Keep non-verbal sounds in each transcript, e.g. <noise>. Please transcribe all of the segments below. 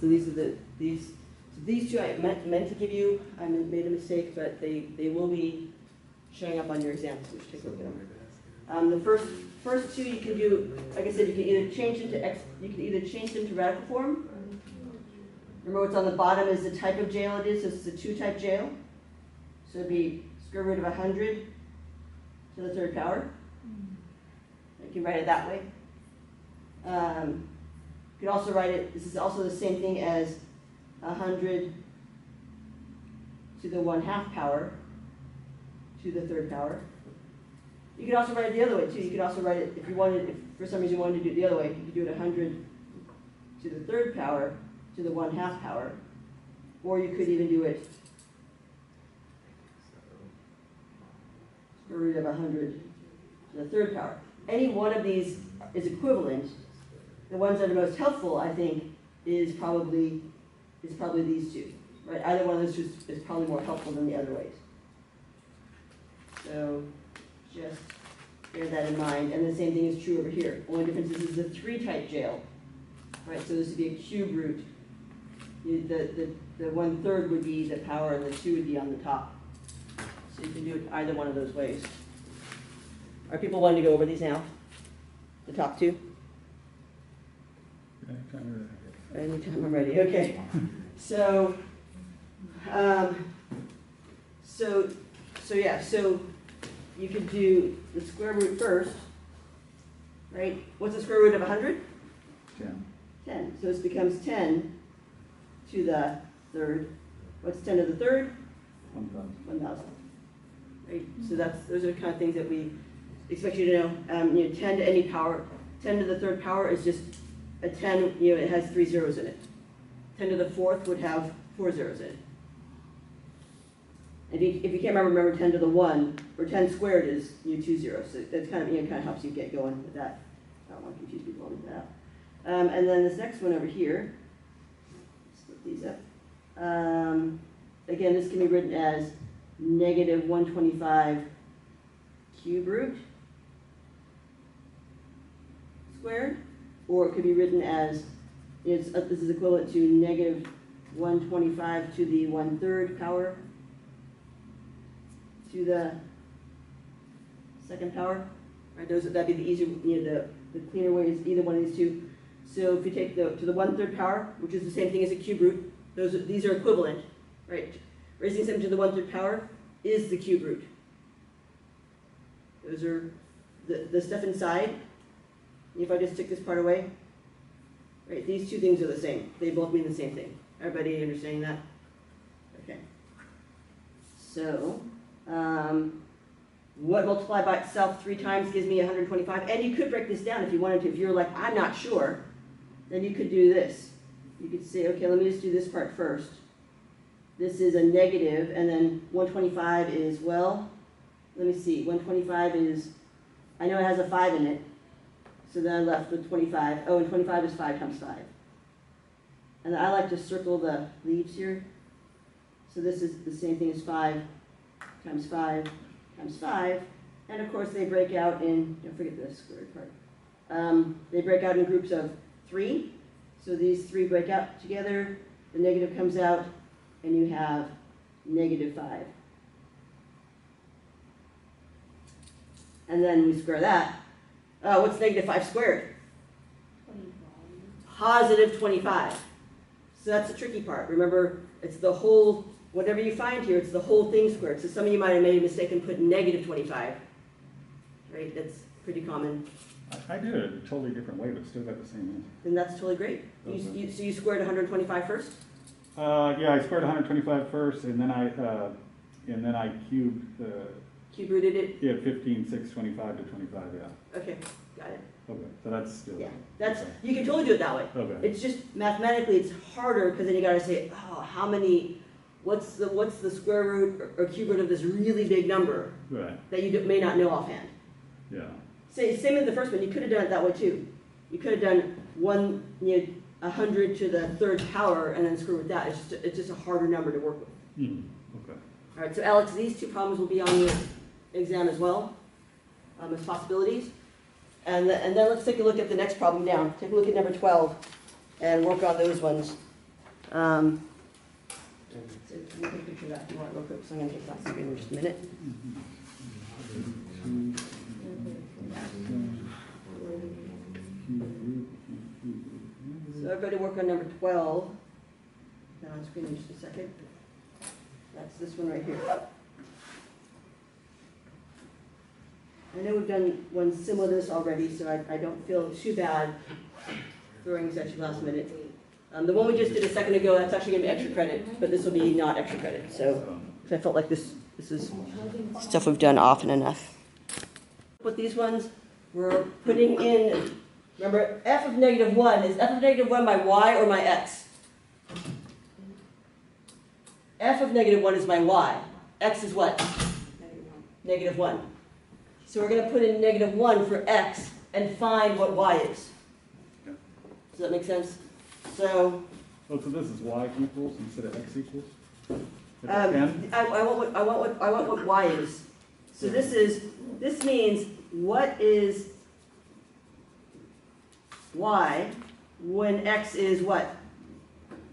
So these are the, these, so these two I meant, meant to give you, I made a mistake, but they, they will be showing up on your exams, so should take a look at them. Um, the first, first two you can do, like I said, you can either change them to X, you can either change them to radical form. Remember what's on the bottom is the type of jail it is, so it's a two-type jail. So it'd be square root of hundred to the third power. You can write it that way. Um, you could also write it, this is also the same thing as hundred to the one half power to the third power. You could also write it the other way too. You could also write it, if you wanted, if for some reason you wanted to do it the other way, you could do it hundred to the third power to the one half power. Or you could even do it root of hundred to the third power. Any one of these is equivalent. The ones that are most helpful, I think, is probably, is probably these two. Right? Either one of those two is- probably more helpful than the other ways. So just bear that in mind. And the same thing is true over here. Only difference is is a three-type jail. Right, so this would be a cube root. The, the, the one-third would be the power and the two would be on the top. So you can do it either one of those ways. Are people wanting to go over these now? The top two? Anytime I'm ready, okay. So, um, so, so yeah, so you could do the square root first, right? What's the square root of hundred? Ten. Ten, so this becomes ten to the third. What's ten to the third? One thousand. One thousand. Right, so that's, those are the kind of things that we expect you to know. Um, you know, ten to any power, ten to the third power is just a ten, you know, it has three zeros in it. Ten to the fourth would have four zeros in it. If you, if you can't remember, remember ten to the one, or ten squared is, you know, two zeros, so that's kind of, you know, kind of helps you get going with that. I don't want to confuse people with that. Um, and then this next one over here, split these up. Um, again, this can be written as negative one twenty-five cube root squared, or it could be written as, uh, this is equivalent to negative one twenty-five to the one-third power to the second power, right, those, that'd be the easier, you know, the, the cleaner way is either one of these two. So if you take the, to the one-third power, which is the same thing as a cube root, those, are- these are equivalent, right? Raising something to the one-third power is the cube root. Those are the, the stuff inside. If I just took this part away, right, these two things are the same. They both mean the same thing. Everybody understanding that? Okay. So, um, what multiplied by itself three times gives me 125? And you could break this down if you wanted to. If you're like, I'm not sure, then you could do this. You could say, okay, let me just do this part first. This is a negative, and then 125 is, well, let me see, 125 is, I know it has a 5 in it, so then I'm left with 25. Oh, and 25 is 5 times 5. And I like to circle the leaves here. So this is the same thing as 5 times 5 times 5. And of course, they break out in, don't forget the squared part. Um, they break out in groups of 3. So these three break out together, the negative comes out, and you have negative 5. And then we square that. Uh, what's negative 5 squared? Positive 25. So that's the tricky part. Remember, it's the whole, whatever you find here, it's the whole thing squared. So some of you might have made a mistake and put negative 25. Right? That's pretty common. I, did it a totally different way, but still got the same answer. Then that's totally great. You, you, so you squared 125 first? Uh, yeah, I squared 125 first, and then I, uh, and then I cubed, uh, Cube rooted it? yeah, 15, 6, 25 to 25, yeah. Okay, got it. Okay, so that's still. Yeah, that's, Okay. you can totally do it that way. Okay, It's just mathematically, it's harder because then you gotta say, oh, how many, what's the, what's the square root or, or cube root of this really big number right, that you may not know offhand? yeah, Say, same with the first one, you could have done it that way too. You could have done one, you know, a hundred to the third power and then square with that. It's just, it's just a harder number to work with. Mhm, okay. All right, so Alex, these two problems will be on your exam as well, um, as possibilities. And, th- and then let's take a look at the next problem down. Take a look at number twelve and work on those ones. Um, so I'm gonna take that screen in just a minute. So everybody work on number twelve. Now on screen in just a second. That's this one right here. I know we've done one similar to this already, so I, I don't feel too bad throwing this at you last minute. Um, the one we just did a second ago, that's actually gonna be extra credit, but this will be not extra credit, so I felt like this, this is stuff we've done often enough. With these ones, we're putting in, remember, f of negative one, is f of negative one my y or my x? f of negative one is my y. x is what? Negative one. So we're gonna put in negative one for x and find what y is. Does that make sense? So, Oh, so this is y equals instead of x equals? Um? I, I want what, I want what, I want what y is. So this is, this means what is y when x is what?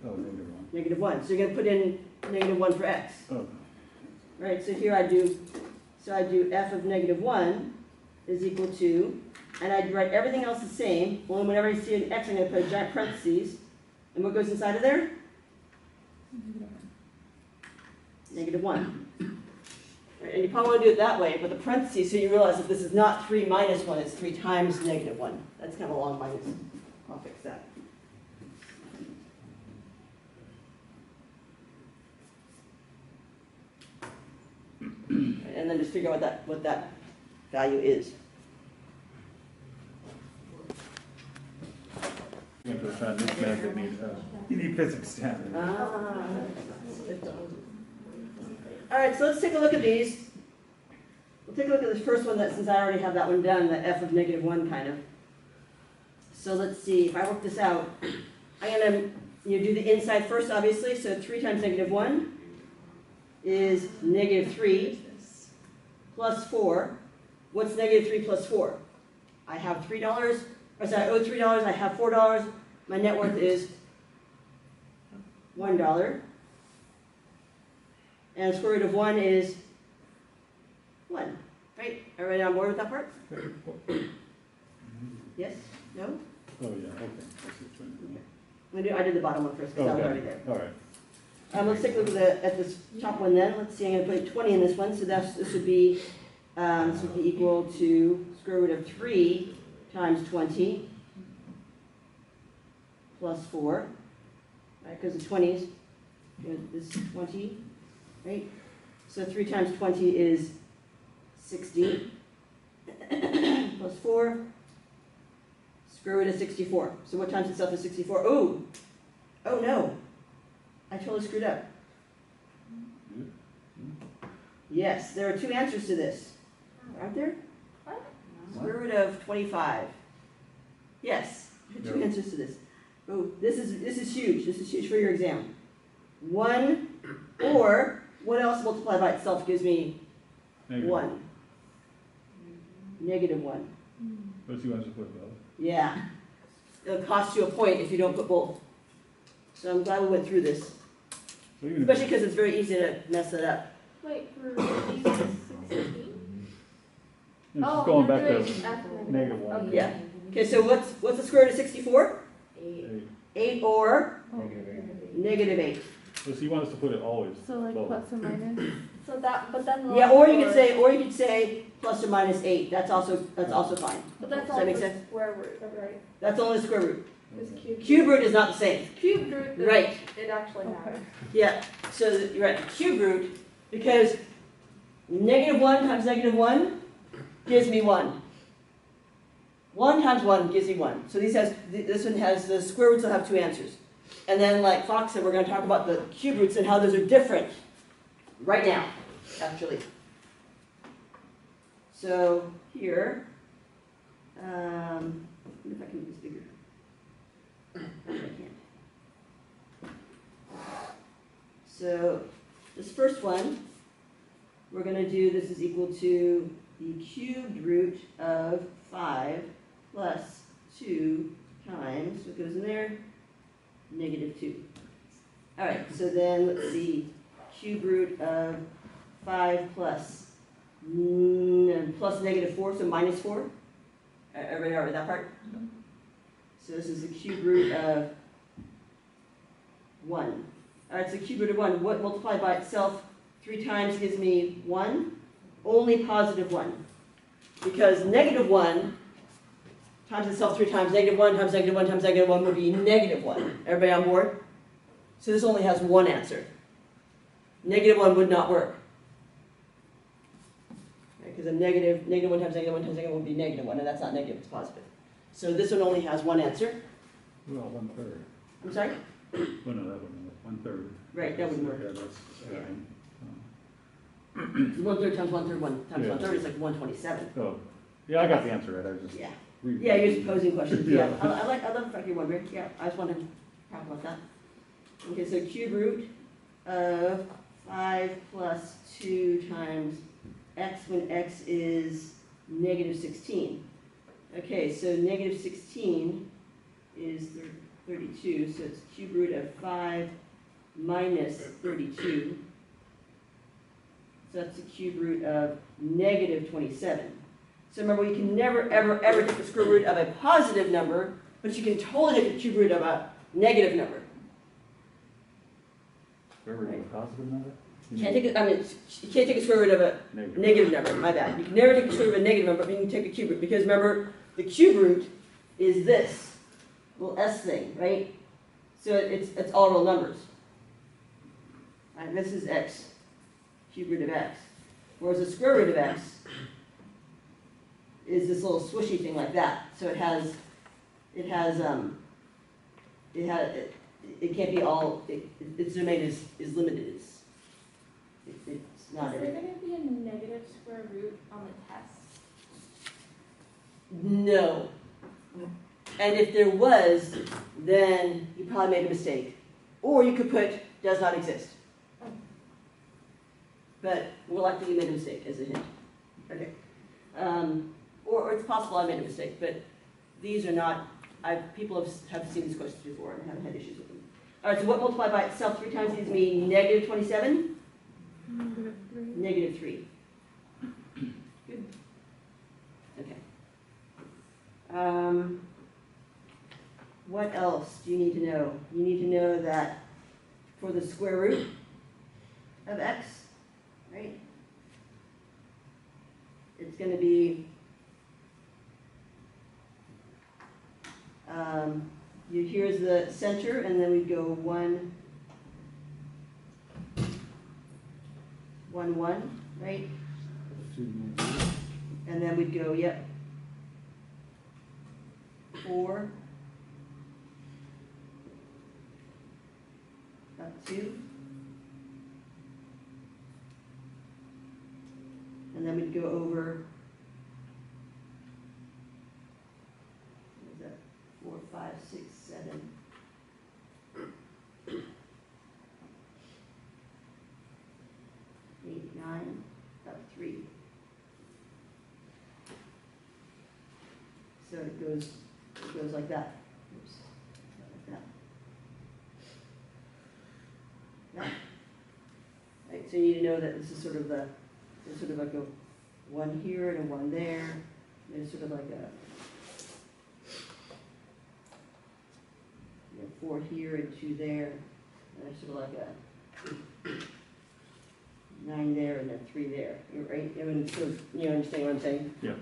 Oh, negative one. Negative one. So you're gonna put in negative one for x. Oh, Right, so here I do, so I do f of negative one is equal to, and I'd write everything else the same, only whenever I see an x, I'm gonna put a giant parentheses. And what goes inside of there? Negative one. Right, And you probably wanna do it that way, with the parentheses, so you realize that this is not three minus one, it's three times negative one. That's kind of a long minus. I'll fix that. And then just figure out what that, what that value is. you have to try this method, need, uh, you need physics ten. Ah. All right, so let's take a look at these. We'll take a look at this first one that, since I already have that one done, the f of negative one kind of. So let's see, if I work this out, I'm gonna, you do the inside first, obviously, so three times negative one is negative three plus four. What's negative three plus four? I have three dollars, or sorry, I owe three dollars, I have four dollars, my net worth is one dollar. And square root of one is one, right? Everybody on board with that part? Yes? No? Oh, yeah, okay. I see what you're. I'm gonna do, I did the bottom one first, because I was already there. all right. Um, let's take a look at the, at this top one then. Let's see, I'm gonna put twenty in this one, so that's, this would be, um, this would be equal to square root of three times twenty plus four, right, because the twenties, this is twenty, right? So three times twenty is sixty, <coughs> plus four, square root of sixty-four. So what times itself is sixty-four? Oh, oh no, I totally screwed up. Hmm? Hmm? Yes, there are two answers to this. Hmm. Aren't there? Square root of twenty-five. Yes, two answers to this. Oh, this is, this is huge. This is huge for your exam. One, or what else multiplied by itself gives me Negative. one? Negative one. But you want to put both? Yeah. It'll cost you a point if you don't put both. So I'm glad we went through this, So even if- especially because it's very easy to mess it up. Wait, for these is sixteen? It's Oh, just going you're back to negative one. Okay. Yeah. Okay, so what's, what's the square root of sixty-four? Eight. eight. Eight or Negative eight. negative eight. So you want us to put it always? So like both. plus or minus? <clears throat> So that, but then. the Yeah, or you could say, or you could say plus or minus eight, that's also, that's also fine. But that's Does all that make the sense? square root, right? That's only the square root. Because cube. Cube root is not the same. Cube root, then Right. it actually matters. Yeah, so you're right, cube root, because negative one times negative one gives me one. One times one gives me one. So these has, this one has, the square roots will have two answers. And then like Fox said, we're gonna talk about the cube roots and how those are different right now, actually. So here, um, if I can make this bigger? So this first one, we're gonna do, this is equal to the cubed root of five plus two times, what goes in there? Negative two. All right, so then, let's see, cube root of five plus, mm, plus negative four, so minus four? Uh, Everybody all right with that part? So this is the cube root of one. All right, so cube root of one, what multiplied by itself three times gives me one? Only positive one. Because negative one times itself three times, negative one times negative one times negative one would be negative one. Everybody on board? So this only has one answer. Negative one would not work. Because a negative, negative one times negative one times negative one would be negative one, and that's not negative, it's positive. So this one only has one answer. Well, one third. I'm sorry? Well, no, that wouldn't work. One third. Right, that wouldn't work. Yeah, that's, Yeah. adding. One third times one third one times Yeah. one third is like one twenty-seven. Oh, yeah, I got the answer right, I was just. Yeah. Yeah, you're just posing questions, yeah. <laughs> Yeah. I, I like, I love the fact you're wondering, yeah, I just wanted to talk about that. Okay, so cube root of five plus two times x when x is negative sixteen. Okay, so negative sixteen is thir- thirty-two, so it's cube root of five minus thirty-two. So that's the cube root of negative twenty-seven. So remember, you can never, ever, ever take the square root of a positive number, but you can totally take the cube root of a negative number. Where were you, a positive number? Can't take, it- I mean, you can't take a square root of a Negative. negative number, my bad. You can never take the square root of a negative number, but you can take the cube root, because remember, the cube root is this little s thing, right? So it's, it's all real numbers. This is x, cube root of x. Whereas the square root of x is this little swishy thing like that. So it has, it has, um, it has, it, it can't be all, it, its domain is, is limited. It's, it, it's not Is there gonna be a negative square root on the test? No. And if there was, then you probably made a mistake. Or you could put does not exist. But we'll likely you made a mistake as a hint. Okay. Um, or, or, it's possible I made a mistake, but these are not, I've, people have, have seen these questions before and haven't had issues with them. All right, so what multiplied by itself three times gives me negative 27? Negative 3. Negative 3. Um, what else do you need to know? You need to know that for the square root of x, right? It's gonna be, um, you, here's the center, and then we go one, one, one, right? And then we'd go, yep. Four. Up two. And then we'd go over. What is that? Four, five, six, seven. Eight, nine, up three. So it goes, goes like that. Oops, like that. Right, so you need to know that this is sort of the, it's sort of like a one here and a one there. It's sort of like a you know, four here and two there. And it's sort of like a nine there and then three there. You're right, I mean, so, you understand what I'm saying? Yeah.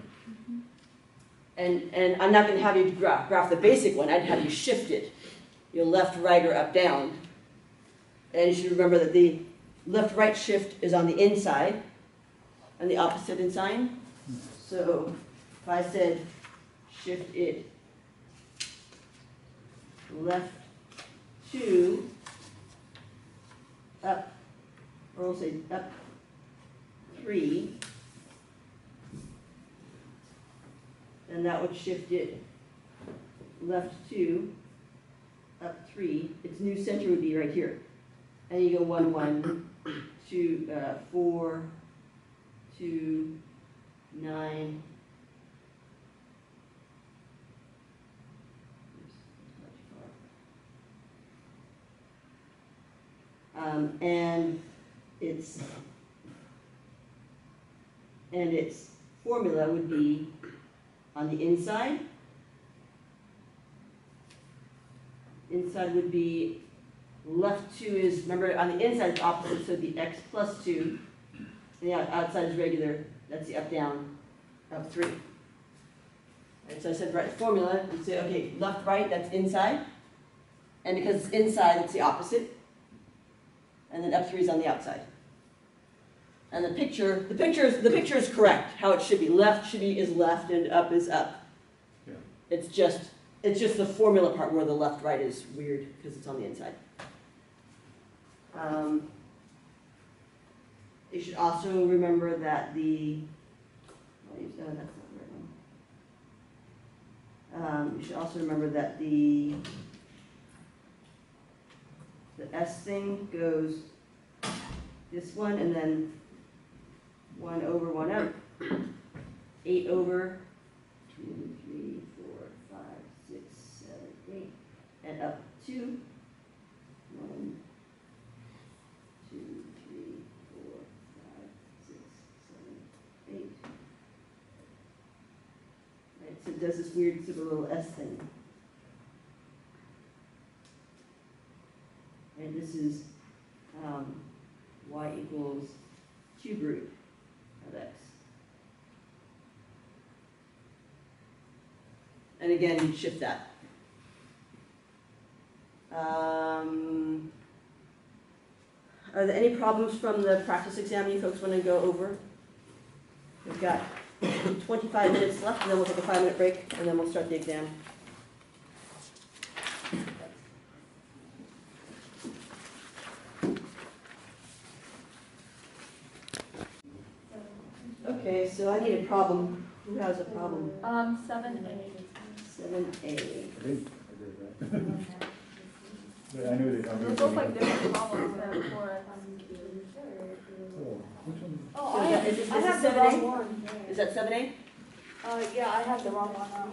And, and I'm not gonna have you graph, graph the basic one, I'd have you shift it. Your left, right, or up, down. And you should remember that the left-right shift is on the inside, and the opposite inside. So if I said shift it left two, up, or we'll say up three, and that would shift it left two, up three. Its new center would be right here. And you go one, one, two, uh, four, two, nine. Um, and its, and its formula would be on the inside. Inside would be left two is, remember, on the inside it's opposite, so it'd x plus two. And the outside is regular, that's the up, down, up three. Right, so I said, right formula, you say, okay, left, right, that's inside. And because it's inside, it's the opposite. And then up three is on the outside. And the picture, the picture is, the picture is correct, how it should be. Left should be is left and up is up. Yeah. It's just, it's just the formula part where the left, right is weird because it's on the inside. Um, you should also remember that the, oh, that's not right one. Um, you should also remember that the, the S thing goes this one and then one over, one out. Eight over, two, three, four, five, six, seven, eight, and up two. One, two, three, four, five, six, seven, eight. Right, so it does this weird sort of little S thing. And this is, um, y equals cube root of x. And again, you shift that. Um, are there any problems from the practice exam you folks want to go over? We've got 25 minutes left, and then we'll take a five-minute break, and then we'll start the exam. Okay, so I need a problem. Who has a problem? Um, seven A. Seven A. I think I did that. But I knew that. I knew Those that- look like different problems than before. Oh, which one? Oh, So I is that- is have, I is have this the wrong 7A? one. Is that seven A? Uh, yeah, I have the wrong one.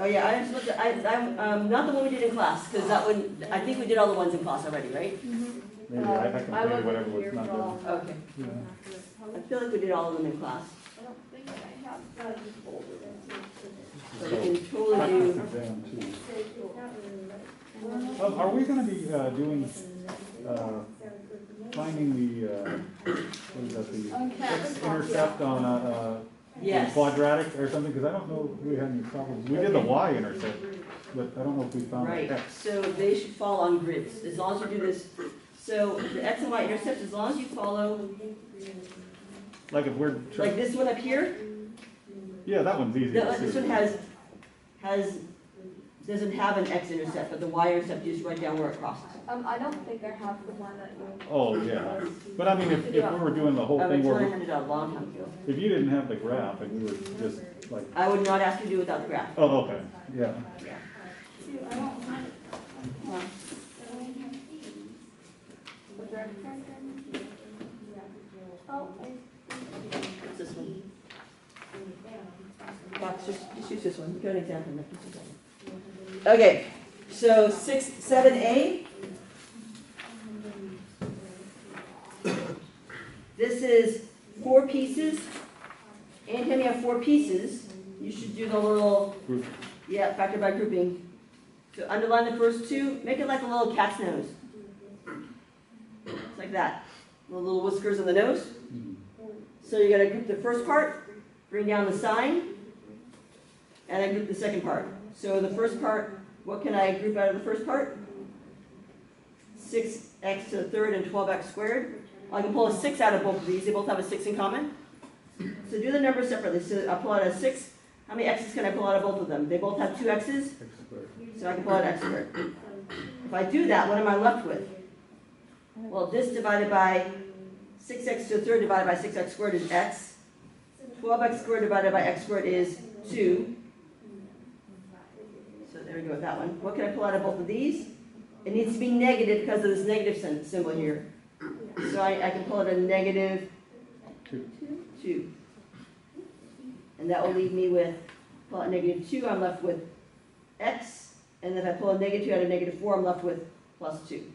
Oh, yeah, I just looked at, I, I'm, um, not the one we did in class, because that one, I think we did all the ones in class already, right? Maybe I I I completed wasn't whatever was here not for done. all. Okay. Yeah. I feel like we did all of them in class, I don't think I have. so we can totally do, exam too. Um, Are we gonna be uh, doing, uh, finding the, uh, what is that, the Uncapped. intercept on a, uh, yes. quadratic or something? Because I don't know if we had any problems. We did the y-intercept, but I don't know if we found the Right, x. so they should fall on grids, as long as you do this, so the x and y intercepts, as long as you follow, Like if we're, tr- like this one up here, yeah, that one's easy the- to this one has, has, doesn't have an x intercept, but the y intercept is right down where it crosses. Um, I don't think I have the one that you. Oh, yeah. But I mean, if, if we were doing the whole Um, thing it's one I where, handed out a long time ago. if you didn't have the graph and we were just like, I would not ask you to do without the graph. oh, okay, yeah. I don't have it. Was there a- Oh, I. It's this one. Fox, just, just use this one, go an example. Nick, use this one. Okay, so six, seven A. This is four pieces. Anytime you have four pieces, you should do the little, yeah, factor by grouping. So underline the first two, make it like a little cat's nose. It's like that, the little whiskers on the nose. Mm-hmm. So you're gonna group the first part, bring down the sign, and then group the second part. So the first part, what can I group out of the first part? Six x to the third and twelve x squared. I can pull a six out of both of these, they both have a six in common. So do the numbers separately, so I'll pull out a six, how many x's can I pull out of both of them? They both have two x's, so I can pull out x squared. If I do that, what am I left with? Well, this divided by six x to the third divided by six x squared is x. Twelve x squared divided by x squared is two. So there we go with that one. What can I pull out of both of these? It needs to be negative because of this negative symbol here. So I, I can pull out a negative Two. two. And that will leave me with, pull out negative two, I'm left with x. And then if I pull a negative two out of negative four, I'm left with plus two.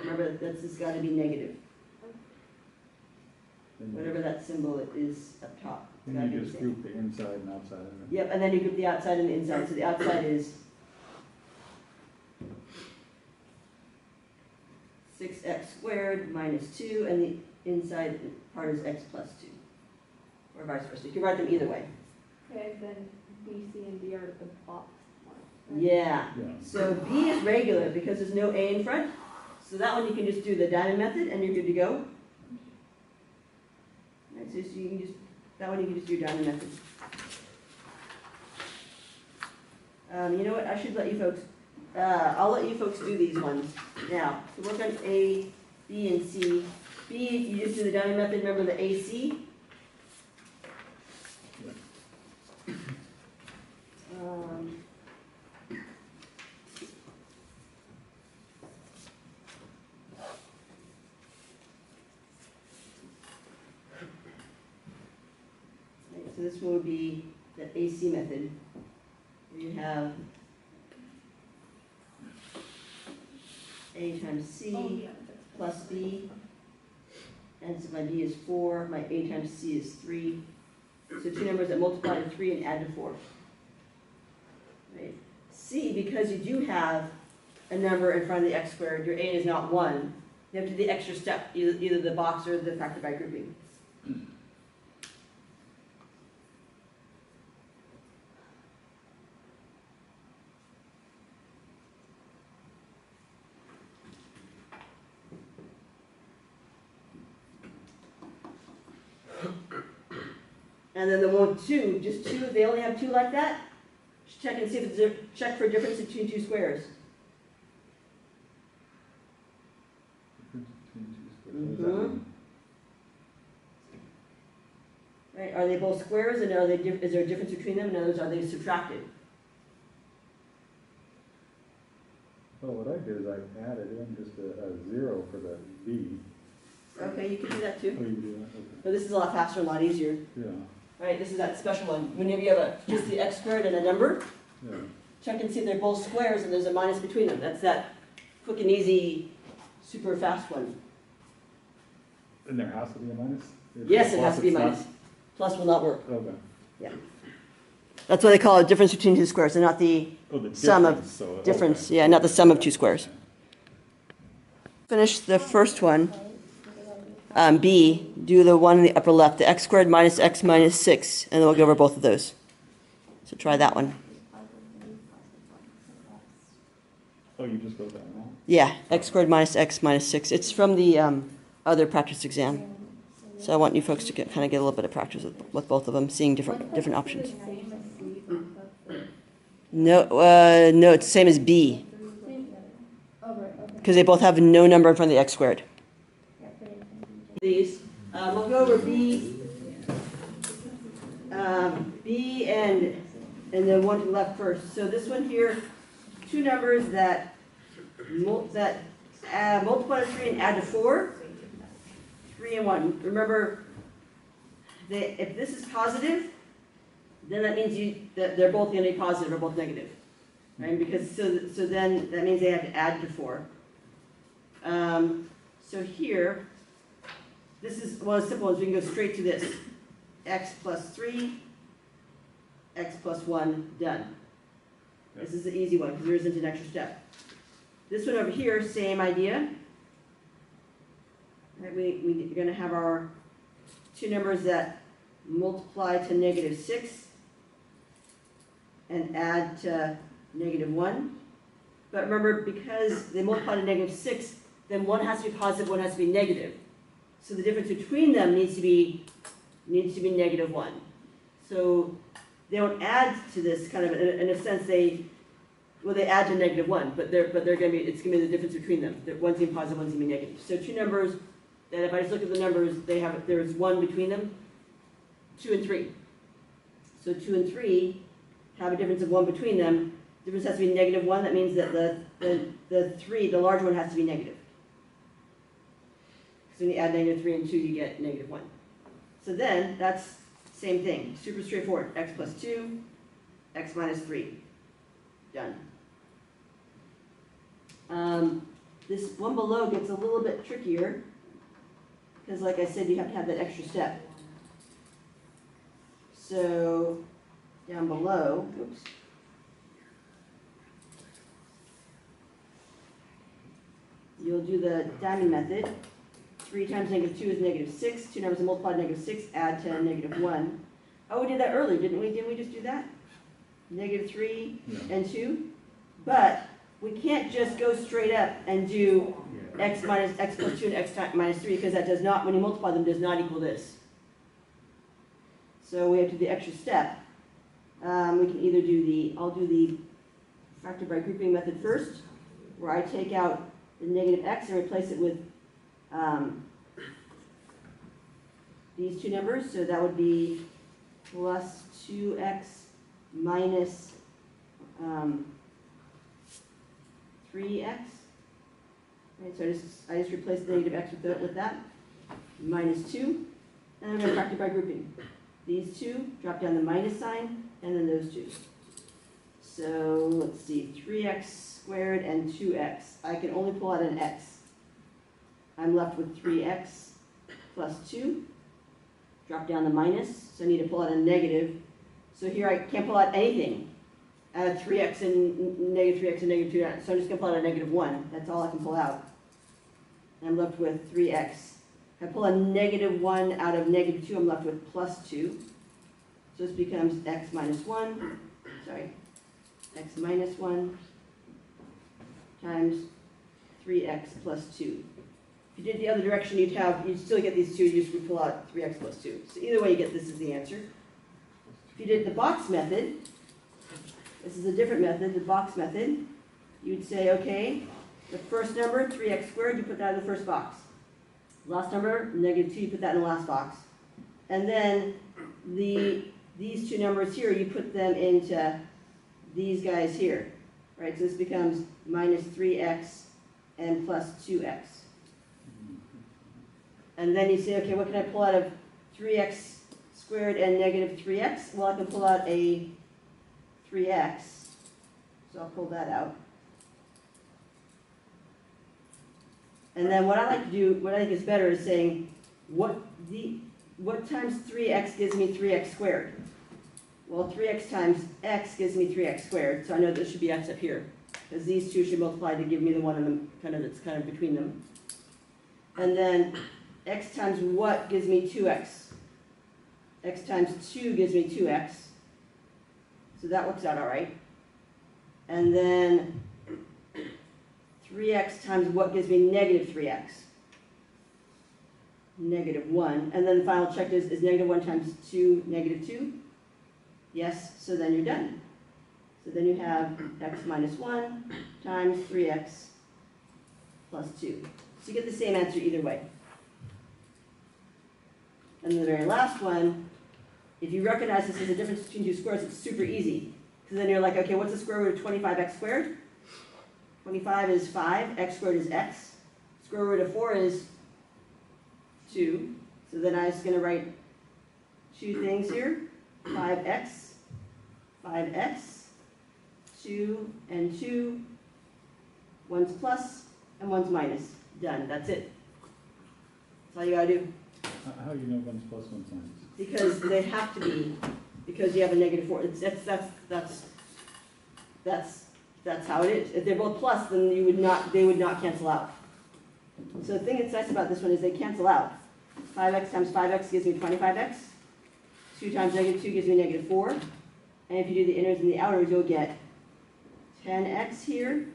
Remember, that's just gotta be negative, whatever that symbol is up top. It's gotta Then be you just same. group the inside and outside of it. Yep, and then you group the outside and the inside, so the outside is six x squared minus two, and the inside part is x plus two. Or vice versa, you can write them either way. Okay, then B, C, and D are the box ones. right? Yeah, Yeah. so B is regular because there's no A in front, so that one you can just do the diamond method and you're good to go. Right, so you can just, that one you can just do diamond method. Um, you know what, I should let you folks, uh, I'll let you folks do these ones now. So work on A, B, and C. B, you just do the diamond method, remember the AC? Um, Right, So this one would be the AC method. You have A times Oh, C yeah, plus B. And so my B is four, my A times C is three. So two numbers that multiply to three and add to four. Right. C, because you do have a number in front of the x squared, your A is not one. You have to do the extra step, either, either the box or the factor by grouping. And then the one two, just two, they only have two like that? Just check and see if it's, a- check for difference between two squares. Difference between two squares. That Mhm. Right, are they both squares and are they, diff- is there a difference between them? In other words, are they subtracted? Well, what I did is I added in just a, a zero for the B. Okay, you can do that Oh, too. you do that, okay. But this is a lot faster a lot easier. Yeah, Right, this is that special one. Whenever you have a, just the x squared and a number, yeah. check and see if they're both squares and there's a minus between them. That's that quick and easy, super fast one. And there has to be a minus? Yes, it has to be it's not? minus. Plus will not work. Okay. Yeah. That's why they call it difference between two squares and not the Oh, the Sum of difference, okay. difference, yeah, not the sum of two squares. Finish the first one, um, B, do the one in the upper left, the x squared minus x minus six, and then we'll go over both of those. So try that one. Oh, you just wrote that wrong? Yeah, x squared minus x minus six. It's from the um, other practice exam. So I want you folks to get, kind of get a little bit of practice with, with both of them, seeing different, different options. Same as C, but that's the- No, uh, no, it's the same as B, Oh, right, okay. because they both have no number in front of the x squared. Yeah, put it in. These. Um, we'll go over B, um, B and, and then one to the left first. So this one here, two numbers that that uh, multiply to three and add to four. Three and one. Remember, if this is positive, then that means you, that they're both gonna be positive or both negative. Right, because, so, so then, that means they have to add to four. Um, so here, this is well, the simple ones, we can go straight to this. X plus three, X plus one, done. This is the easy one, because there isn't an extra step. This one over here, same idea. Right, we, we- we're gonna have our two numbers that multiply to negative six and add to negative one. But remember, because they multiply to negative six, then one has to be positive, one has to be negative. So the difference between them needs to be, needs to be negative one. So they don't add to this kind of, in, in a sense, they, well, they add to negative one, but they're, but they're gonna be, it's gonna be the difference between them. That One's gonna be positive, one's gonna be negative. So two numbers, that if I just look at the numbers, they have, there's one between them, two and three. So two and three have a difference of one between them. The Difference has to be negative one, that means that the, the, the three, the large one has to be negative. So when you add negative three and two, you get negative one. So then, that's same thing, super straightforward, x plus two, x minus three, done. Um, this one below gets a little bit trickier. Because like I said, you have to have that extra step. So, down below, oops. You'll do the diamond method. Three times negative two is negative six, two numbers multiplied negative six, add ten, negative one. Oh, we did that earlier, didn't we? Didn't we just do that? Negative three Yeah. and two? But we can't just go straight up and do x minus x plus two and x minus three, because that does not, when you multiply them, does not equal this. So we have to do the extra step. Um, we can either do the, I'll do the factor by grouping method first, where I take out the negative x and replace it with, um, these two numbers, so that would be plus two x minus, um, three x. Right, so I just, I just replaced the negative x with, the- with that, minus two, and I'm gonna factor by grouping. These two, drop down the minus sign, and then those two. So, let's see, three x squared and two x. I can only pull out an x. I'm left with three x plus two. Drop down the minus, so I need to pull out a negative. So here I can't pull out anything. Add three x and negative three x and negative two, so I'm just gonna pull out a negative one. That's all I can pull out. And I'm left with three x. If I pull a negative one out of negative two, I'm left with plus two. So this becomes x minus one, sorry, x minus one times three x plus two. If you did the other direction, you'd have, you'd still get these two, you just would pull out three x plus two. So either way, you get this is the answer. If you did the box method, this is a different method, the box method, you'd say, okay, the first number, three x squared, you put that in the first box. Last number, negative two, you put that in the last box. And then the, these two numbers here, you put them into these guys here, right? So this becomes minus three x and plus two x. And then you say, okay, what can I pull out of three x squared and negative three x? Well, I can pull out a three x, so I'll pull that out. And then what I like to do, what I think is better is saying, what the, what times three x gives me three x squared? Well, three x times x gives me three x squared, so I know this should be x up here. Because these two should multiply to give me the one in the, kind of, that's kind of between them. And then x times what gives me two x? x times two gives me two x. So that works out all right. And then three x times what gives me negative three x? Negative one, and then the final check is, is negative one times two, negative two? Yes, so then you're done. So then you have x minus one times three x plus two. So you get the same answer either way. And the very last one, if you recognize this as a difference between two squares, it's super easy. Because then you're like, okay, what's the square root of twenty-five x squared? Twenty-five is five, x squared is x. Square root of four is two. So then I'm just gonna write two things here, five x, five x, two and two, one's plus and one's minus. Done, that's it. That's all you gotta do. How, do you know one's plus, one's minus? Because they have to be, because you have a negative four, it's, that's, that's, that's, that's, that's how it is. If they're both plus, then you would not, they would not cancel out. So the thing that's nice about this one is they cancel out. Five x times five x gives me twenty-five x. Two times negative two gives me negative four. And if you do the inners and the outers, you'll get ten x here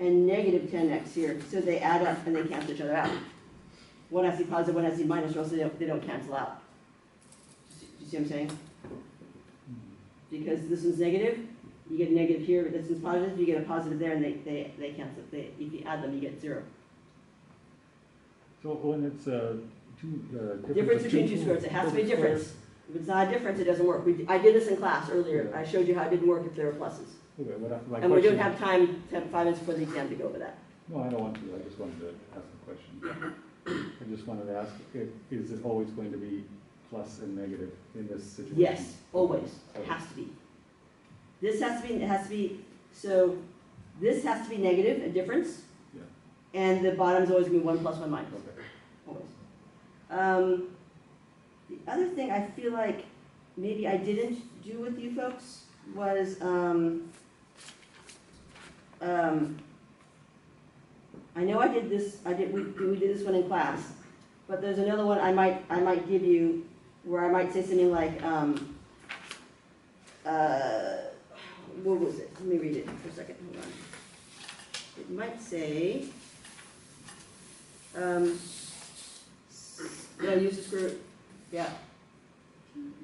and negative ten x here. So they add up and they cancel each other out. One has to be positive, one has to be minus, or else they don't, they don't cancel out. Do you see what I'm saying? Because this one's negative, you get a negative here, but this one's positive, you get a positive there, and they, they, they cancel, they, if you add them, you get zero. So when it's, uh, two, uh. Difference of between two squares, it has to be a difference. If it's not a difference, it doesn't work. We, I did this in class earlier, I showed you how it didn't work if there were pluses. Okay, but I- my And we don't have time, to have five minutes before the exam to go over that. No, I don't want to, I just wanted to ask a question. <laughs> I just wanted to ask, if, is it always going to be plus and negative in this situation? Yes, always, it has to be. This has to be, it has to be, so, this has to be negative, a difference. Yeah. and the bottom's always gonna be one plus one minus, Okay. always. Um, the other thing I feel like maybe I didn't do with you folks was, um, um, I know I did this, I did, we, we did this one in class, but there's another one I might, I might give you where I might say something like, um, uh, what was it? Let me read it for a second, hold on. It might say, um, use the square, yeah.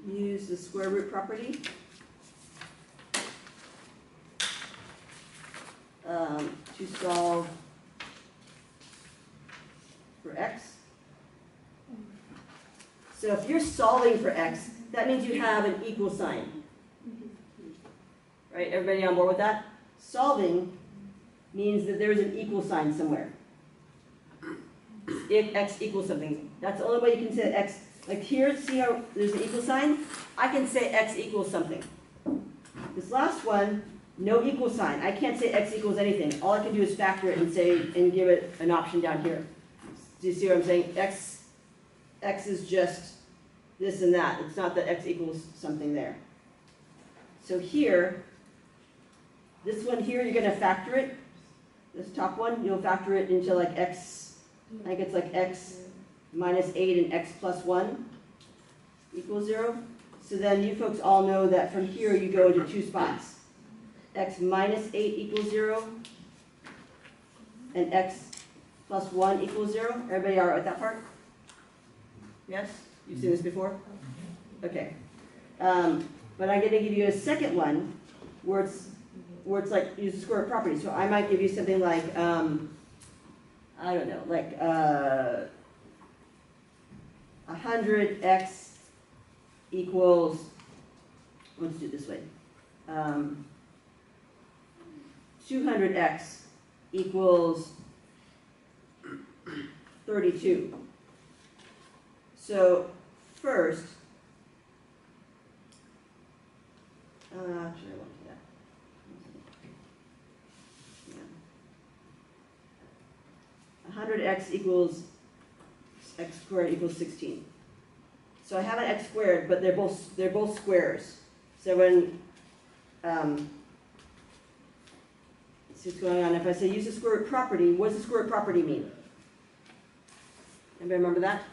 Use the square root property. Um, to solve for x. So if you're solving for x, that means you have an equal sign. Right, everybody on board with that? Solving means that there's an equal sign somewhere. If x equals something, that's the only way you can say x, like here, see how there's an equal sign? I can say x equals something. This last one, no equal sign, I can't say x equals anything, all I can do is factor it and say, and give it an option down here. Do you see what I'm saying? X, x is just this and that, it's not that x equals something there. So here, this one here, you're gonna factor it, this top one, you'll factor it into like x, I think it's like x minus eight and x plus one equals zero. So then you folks all know that from here you go into two spots. x minus eight equals zero, and x plus one equals zero. Everybody all right with that part? Yes? You've seen this before? Okay. Um, but I'm gonna give you a second one where it's, where it's like, use the square root property. So I might give you something like, um, I don't know, like, uh, a hundred x equals, let's do it this way. Um, two hundred x equals thirty-two. So first, uh, should I want to that? Yeah. hundred x equals, x squared equals sixteen. So I have an x squared, but they're both, they're both squares. So when, um, see what's going on, if I say use the square root property, what does the square root property mean? Anybody remember that?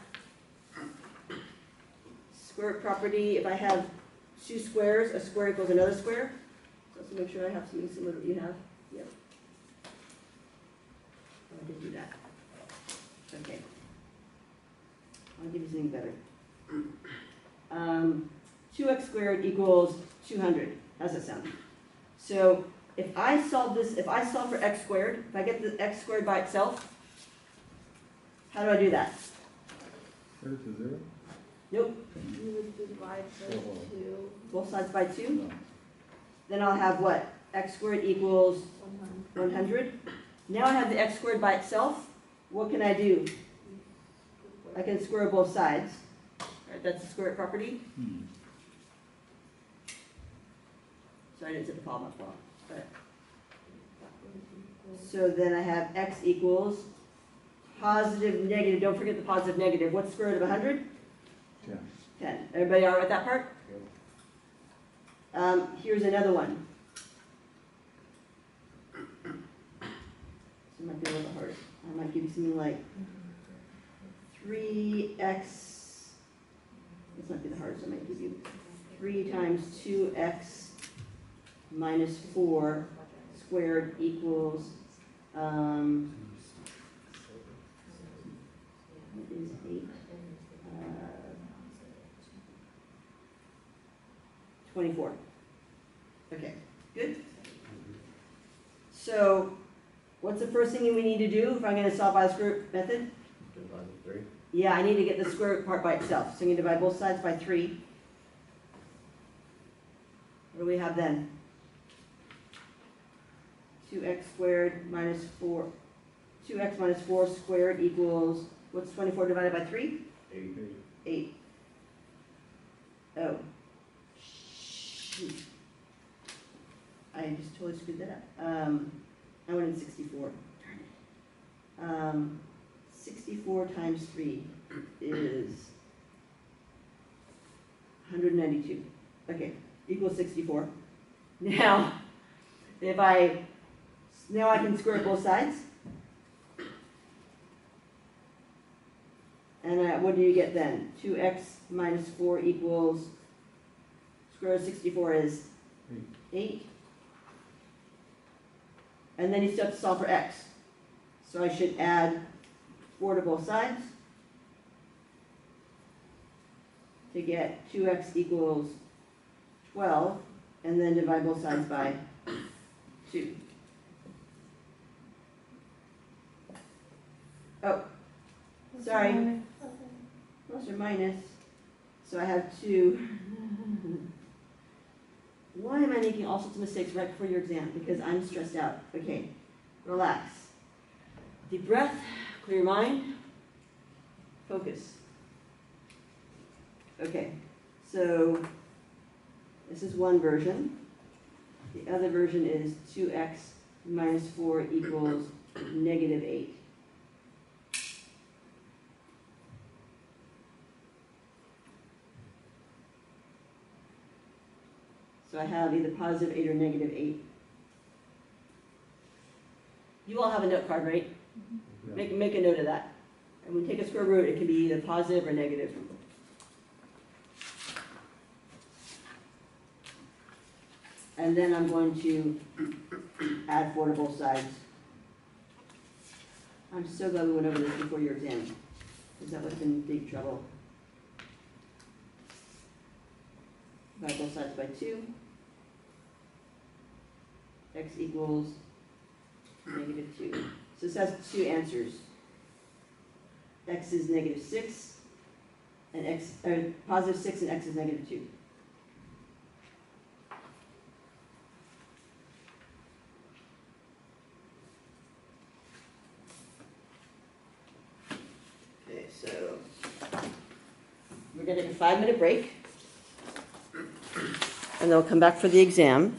Square property, if I have two squares, a square equals another square. So let's make sure I have something similar to what you have. Yep. Oh, I did do that. Okay. I'll give you something better. Um, two x squared equals two hundred. How's that sound? So if I solve this, if I solve for x squared, if I get the x squared by itself, how do I do that? Zero to zero? Nope, You would divide those two, both sides by two. Then I'll have what? x squared equals one hundred. 100. Now I have the x squared by itself. What can I do? I can square both sides. Right, that's the square root property. Hmm. So I didn't set the problem up well. But, so then I have x equals positive, negative. Don't forget the positive, negative. What's the square root of 100? Ten. Ten. Everybody all right with that part? Um, here's another one. This might be a little bit harder. I might give you something like 3x, this might be the hardest, I might give you 3 times 2x minus 4 squared equals, um, what is 8? 24. Okay, good? So what's the first thing we need to do if I'm going to solve by the square root method? Divide by 3. Yeah, I need to get the square root part by itself. So I need to divide both sides by 3. What do we have then? 2x squared minus 4. 2x minus 4 squared equals, what's 24 divided by 3? 8. 8. Oh, I just totally screwed that up. Um, I in sixty-four. Darn it. Um, sixty-four times three is hundred ninety-two. Okay, equals sixty-four. Now, if I, now I can square both sides. And uh, what do you get then? Two x minus four equals, square root of sixty-four is Eight. eight. And then you still have to solve for x. So I should add four to both sides. To get two x equals twelve, and then divide both sides by two. Oh, Sorry. plus or minus, so I have two. Why am I making all sorts of mistakes right before your exam? Because I'm stressed out. Okay, relax. Deep breath, clear your mind, focus. Okay, so this is one version. The other version is two x minus four equals negative eight. So I have either positive eight or negative eight. You all have a note card, right? Yeah. Make, make a note of that. And when we take a square root, it can be either positive or negative. And then I'm going to add four to both sides. I'm so glad we went over this before your exam, because that would have been big trouble. Divide both sides by two. X equals negative two. So this has two answers. X is negative six, and X, or positive six and X is negative two. Okay, so we're gonna take a five-minute break, and then we'll come back for the exam.